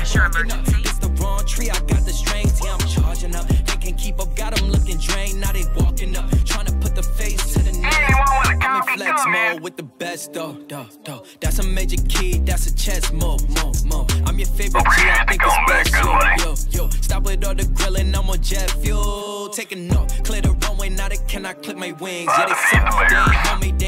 Emergency. It's the wrong tree, I got the strength, yeah, I'm charging up. They can keep up, got them looking drained, now they walking up. Trying to put the face to the name. Anyone with a I'm in flex mode with the best, though, though, though. That's a major key, that's a chess move, move, move. I'm your favorite G, I think it's best, yo, yo, yo. Stop with all the grilling, I'm on jet fuel. Taking off, clear the runway, now they cannot clip my wings. Yeah, they suck, they ain't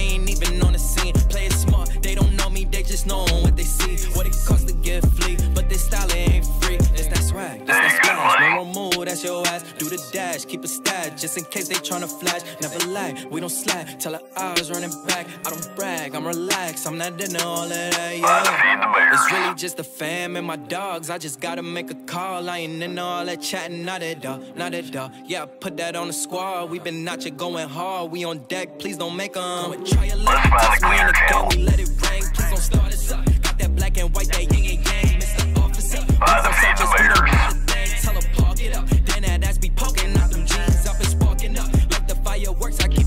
That's your ass. Do the dash, keep a stash, just in case they tryna flash. Never lie, we don't slack. Tell her I was running back. I don't brag, I'm relaxed. I'm not into all of that, yeah. It's really just the fam and my dogs. I just gotta make a call. I ain't into all that chatting, not at all, not at all. Yeah, put that on the squad. We been out here going hard. We on deck, please don't make 'em. Come and try your luck. Let's find a clear The fireworks, I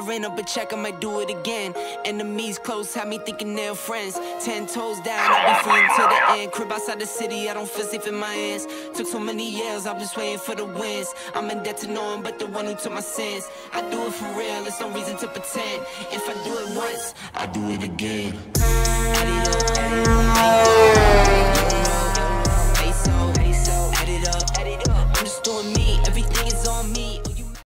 I ran up a check, I might do it again. Enemies close, had me thinking they're friends. Ten toes down, I'll be free until the end. Crib outside the city, I don't feel safe in my hands. Took so many years, I'm just waiting for the wins. I'm in debt to no one but the one who took my sins. I do it for real, there's no reason to pretend. If I do it once, I do it again.